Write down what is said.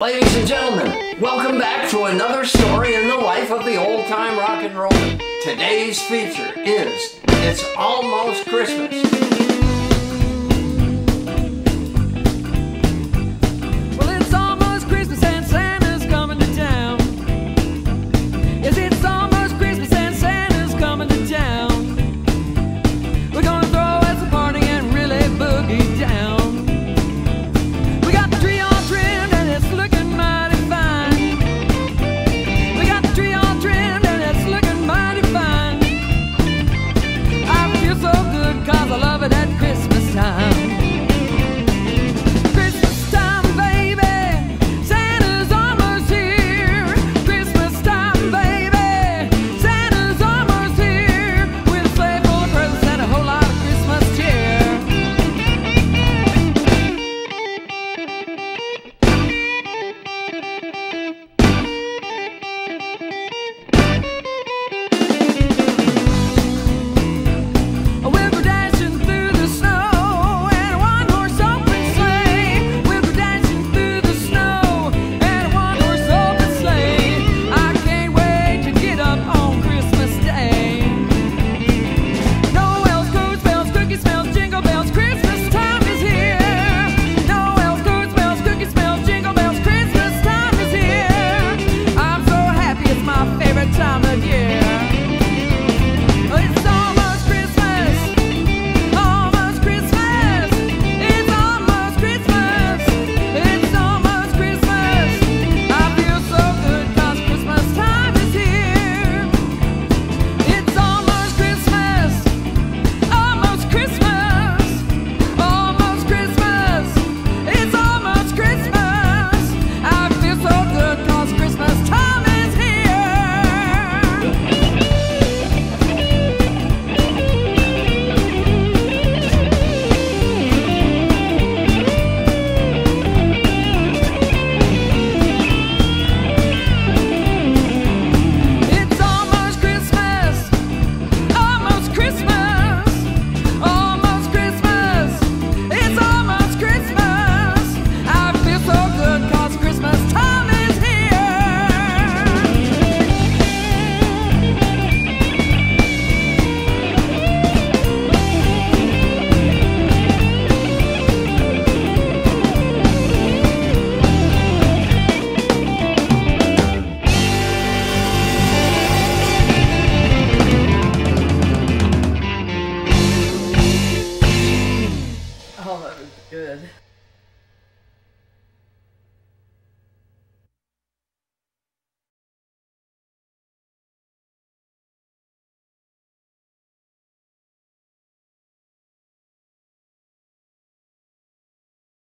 Ladies and gentlemen, welcome back to another story in the life of the old time rock and roll. Today's feature is It's Almost Christmas. good.